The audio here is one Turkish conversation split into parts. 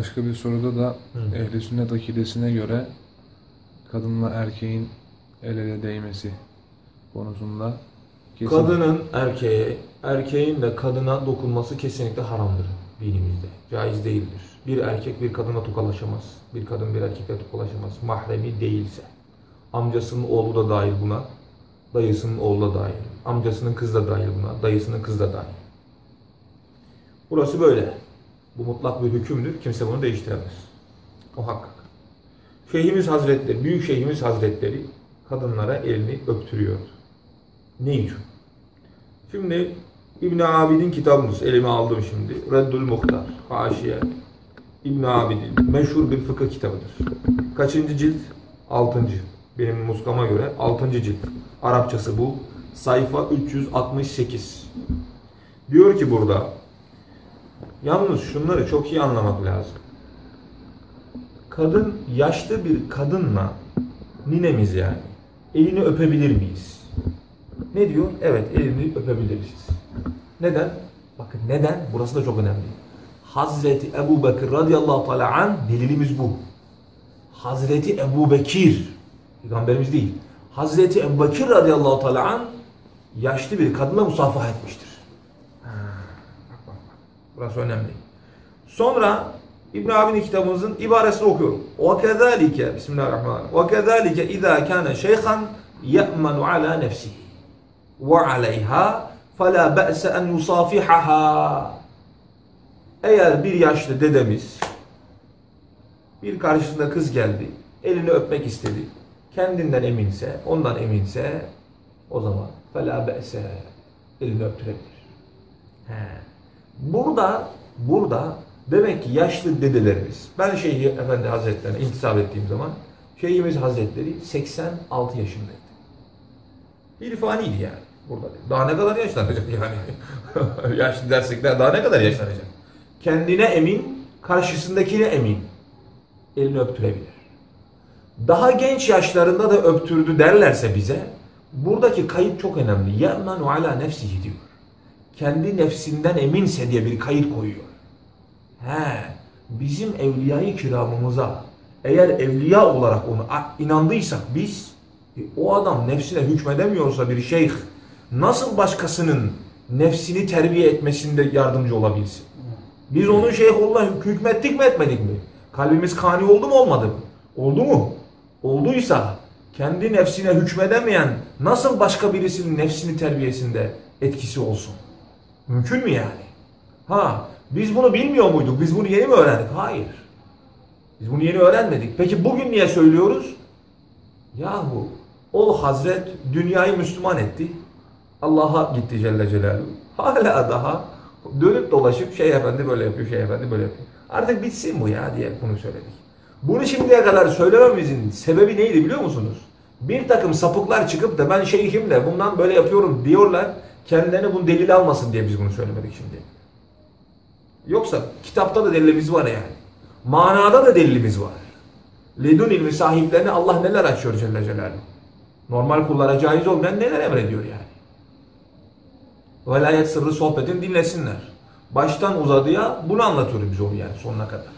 başka bir soruda da Hı. ehli sünnet akidesine göre kadınla erkeğin el ele değmesi konusunda kesin- Kadının erkeğe, erkeğin de kadına dokunması kesinlikle haramdır dinimizde. Caiz değildir. Bir erkek bir kadına tokalaşamaz. Bir kadın bir erkekle tokalaşamaz. Mahremi değilse. Amcasının oğlu da dahil buna. Dayısının oğlu da dahil. Amcasının kızı da dahil buna. Dayısının kızı da dahil. Burası böyle. Bu mutlak bir hükümdür. Kimse bunu değiştiremez. O hakkak. Şeyhimiz Hazretleri, Büyük Şeyhimiz Hazretleri kadınlara elini öptürüyor. Ne için? Şimdi İbn Abidin kitabımız elime aldım şimdi. Reddül Muhtar, Haşiye. İbn Abidin meşhur bir fıkıh kitabıdır. Kaçıncı cilt? Altıncı. Benim muskama göre altıncı cilt. Arapçası bu. Sayfa 368. Diyor ki burada yalnız şunları çok iyi anlamak lazım. Kadın yaşlı bir kadınla ninemiz yani elini öpebilir miyiz? Ne diyor? Evet elini öpebiliriz. Neden? Bakın neden? Burası da çok önemli. Hazreti Ebu Bekir radıyallahu teala an delilimiz bu. Hazreti Ebu Bekir Peygamberimiz değil. Hazreti Ebu Bekir radıyallahu teala an yaşlı bir kadınla musafaha etmiştir. Burası önemli. Sonra İbn Abi'nin kitabımızın ibaresini okuyorum. وَكَذَٰلِكَ Bismillahirrahmanirrahim. وَكَذَٰلِكَ اِذَا كَانَ شَيْخًا يَأْمَنُ عَلَى نَفْسِهِ وَعَلَيْهَا فَلَا بَأْسَ أَنْ يُصَافِحَهَا Eğer bir yaşlı dedemiz bir karşısında kız geldi, elini öpmek istedi. Kendinden eminse, ondan eminse o zaman فَلَا بَأْسَ elini öptürebilir. He. Burada, burada demek ki yaşlı dedelerimiz, ben Şeyhi Efendi Hazretlerine intisap ettiğim zaman Şeyhimiz Hazretleri 86 yaşındaydı. Bir faniydi yani. Burada daha ne kadar yaşlanacak yani. yaşlı dersek daha ne kadar yaşlanacak. Kendine emin, karşısındakine emin. Elini öptürebilir. Daha genç yaşlarında da öptürdü derlerse bize buradaki kayıp çok önemli. Ye'menu ala nefsihi diyor. Kendi nefsinden eminse diye bir kayıt koyuyor. He, bizim evliyayı kiramımıza eğer evliya olarak onu inandıysak biz e, o adam nefsine hükmedemiyorsa bir şeyh nasıl başkasının nefsini terbiye etmesinde yardımcı olabilsin? Biz onun şeyh olduğuna hükmettik mi etmedik mi? Kalbimiz kani oldu mu olmadı mı? Oldu mu? Olduysa kendi nefsine hükmedemeyen nasıl başka birisinin nefsini terbiyesinde etkisi olsun? Mümkün mü yani? Ha, biz bunu bilmiyor muyduk? Biz bunu yeni mi öğrendik? Hayır. Biz bunu yeni öğrenmedik. Peki bugün niye söylüyoruz? Yahu o Hazret dünyayı Müslüman etti. Allah'a gitti Celle Celaluhu. Hala daha dönüp dolaşıp şey efendi böyle yapıyor, şey efendi böyle yapıyor. Artık bitsin bu ya diye bunu söyledik. Bunu şimdiye kadar söylememizin sebebi neydi biliyor musunuz? Bir takım sapıklar çıkıp da ben şeyhim de bundan böyle yapıyorum diyorlar. Kendilerine bunu delil almasın diye biz bunu söylemedik şimdi. Yoksa kitapta da delilimiz var yani. Manada da delilimiz var. Ledun ilmi sahiplerine Allah neler açıyor Celle Celaluhu. Normal kullara caiz olmayan neler emrediyor yani. Velayet sırrı sohbetin dinlesinler. Baştan uzadıya bunu anlatıyor biz onu yani sonuna kadar.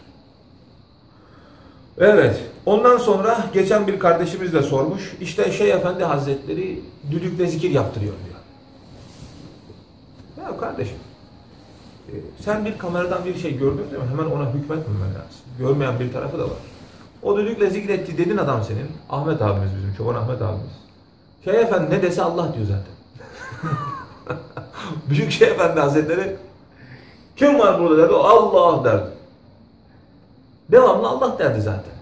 Evet. Ondan sonra geçen bir kardeşimiz de sormuş. İşte Şeyh Efendi Hazretleri düdükle zikir yaptırıyor diyor. Ya kardeşim e, sen bir kameradan bir şey gördün değil mi? Hemen ona hükmetmemen lazım. Görmeyen bir tarafı da var. O düdükle zikretti dedin adam senin. Ahmet abimiz bizim. Çoban Ahmet abimiz. Şeyh Efendi ne dese Allah diyor zaten. Büyük Şeyh Efendi Hazretleri kim var burada derdi. Allah derdi. Devamlı Allah derdi zaten.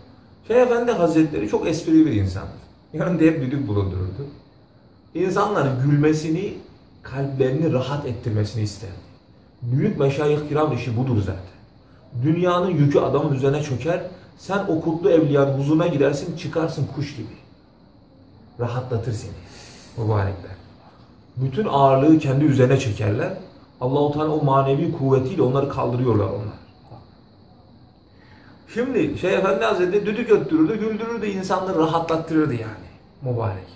Şeyh Efendi Hazretleri çok esprili bir insandır. Yanında hep düdük bulundururdu. İnsanlar gülmesini, kalplerini rahat ettirmesini isterdi. Büyük meşayih kiram işi budur zaten. Dünyanın yükü adamın üzerine çöker. Sen o kutlu evliyanın huzuruna gidersin, çıkarsın kuş gibi. Rahatlatır seni. Mübarekler. Bütün ağırlığı kendi üzerine çekerler. Allahu Teala o manevi kuvvetiyle onları kaldırıyorlar onlar. Şimdi Şeyh Efendi Hazretleri düdük öttürürdü, güldürürdü, insanları rahatlattırırdı yani. Mübarek.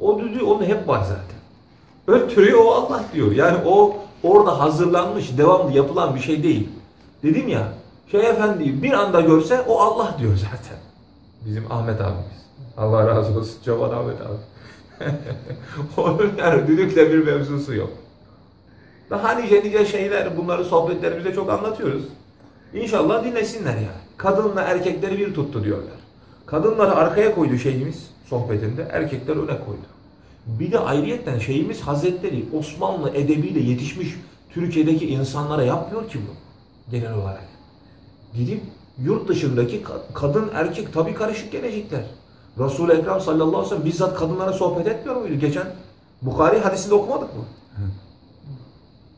O düdüğü onun hep var zaten. Öttürüyor o Allah diyor. Yani o orada hazırlanmış, devamlı yapılan bir şey değil. Dedim ya, Şeyh Efendi'yi bir anda görse o Allah diyor zaten. Bizim Ahmet abimiz. Allah razı olsun. Çoban Ahmet abi. Onun yani düdükle bir mevzusu yok. Daha nice nice şeyler bunları sohbetlerimizde çok anlatıyoruz. İnşallah dinlesinler yani. Kadınla erkekleri bir tuttu diyorlar. Kadınları arkaya koydu şeyimiz sohbetinde, erkekler öne koydu. Bir de ayrıyetten şeyimiz Hazretleri Osmanlı edebiyle yetişmiş Türkiye'deki insanlara yapmıyor ki bu genel olarak. Gidip yurt dışındaki ka- kadın erkek tabii karışık gelecekler. Resul-i Ekrem sallallahu aleyhi ve sellem bizzat kadınlara sohbet etmiyor muydu geçen? Bukhari hadisinde okumadık mı?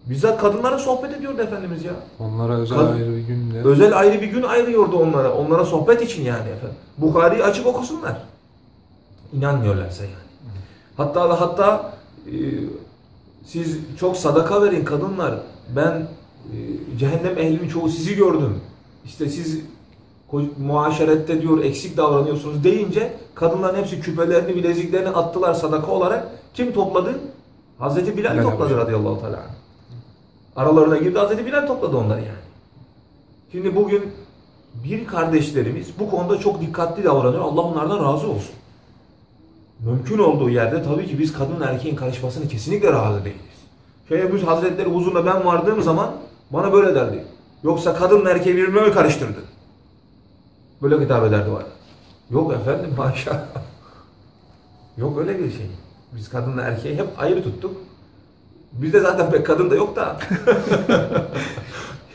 Bizzat kadınlara sohbet ediyordu Efendimiz ya. Onlara özel Kad- ayrı bir günde. Özel ayrı bir gün ayırıyordu onlara. Onlara sohbet için yani efendim. Bukhari'yi açıp okusunlar. İnanmıyorlarsa yani. Hatta ve hatta e, siz çok sadaka verin kadınlar. Ben e, cehennem ehlinin çoğu sizi gördüm. İşte siz muaşerette diyor eksik davranıyorsunuz deyince kadınların hepsi küpelerini bileziklerini attılar sadaka olarak. Kim topladı? Hazreti Bilal Bilal topladı radıyallahu teala. Aralarına girdi Hazreti Bilal topladı onları yani. Şimdi bugün bir kardeşlerimiz bu konuda çok dikkatli davranıyor. Allah onlardan razı olsun. Mümkün olduğu yerde tabii ki biz kadın erkeğin karışmasını kesinlikle razı değiliz. Şeyhimiz Hazretleri huzuruna ben vardığım zaman bana böyle derdi. Yoksa kadın erkeği birbirine mi karıştırdın? Böyle hitap ederdi bana. Yok efendim haşa. Yok öyle bir şey. Biz kadınla erkeği hep ayrı tuttuk. Bizde zaten pek kadın da yok da.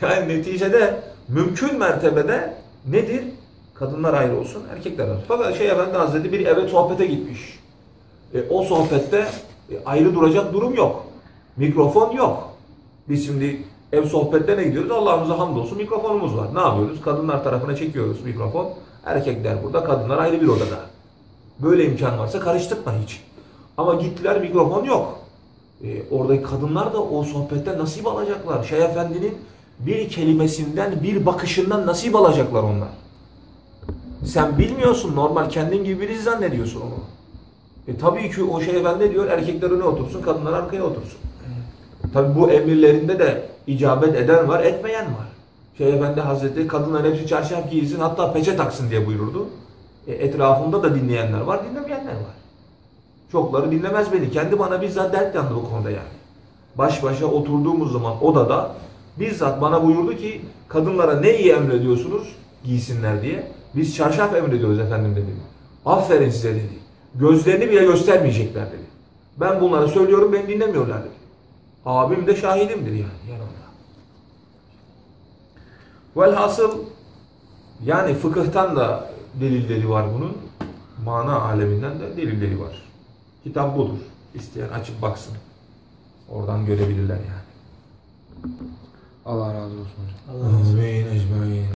yani neticede mümkün mertebede nedir? Kadınlar ayrı olsun, erkekler ayrı. Fakat şey Efendi Hazretleri bir eve sohbete gitmiş. E, o sohbette e, ayrı duracak durum yok. Mikrofon yok. Biz şimdi ev sohbetlerine gidiyoruz. Allah'ımıza hamdolsun mikrofonumuz var. Ne yapıyoruz? Kadınlar tarafına çekiyoruz mikrofon. Erkekler burada, kadınlar ayrı bir odada. Böyle imkan varsa karıştırma hiç. Ama gittiler mikrofon yok. E, oradaki kadınlar da o sohbetten nasip alacaklar. Şeyh Efendi'nin bir kelimesinden, bir bakışından nasip alacaklar onlar. Sen bilmiyorsun normal kendin gibi birisi zannediyorsun onu. E tabii ki o şey efendi diyor erkekler öne otursun, kadınlar arkaya otursun. Tabii bu emirlerinde de icabet eden var, etmeyen var. Şey Efendi Hazretleri kadınların hepsi çarşaf giysin hatta peçe taksın diye buyururdu. E, etrafında da dinleyenler var, dinlemeyenler var. Çokları dinlemez beni. Kendi bana bizzat dert yandı bu konuda yani. Baş başa oturduğumuz zaman odada bizzat bana buyurdu ki kadınlara ne iyi emrediyorsunuz giysinler diye. Biz çarşaf emrediyoruz efendim dedi. Aferin size dedi. Gözlerini bile göstermeyecekler dedi. Ben bunları söylüyorum beni dinlemiyorlar dedi. Abim de şahidimdir yani yanımda. Velhasıl yani fıkıhtan da delilleri var bunun. Mana aleminden de delilleri var. Kitap budur. İsteyen açıp baksın. Oradan görebilirler yani. Allah razı olsun hocam. Amin ecmaîn.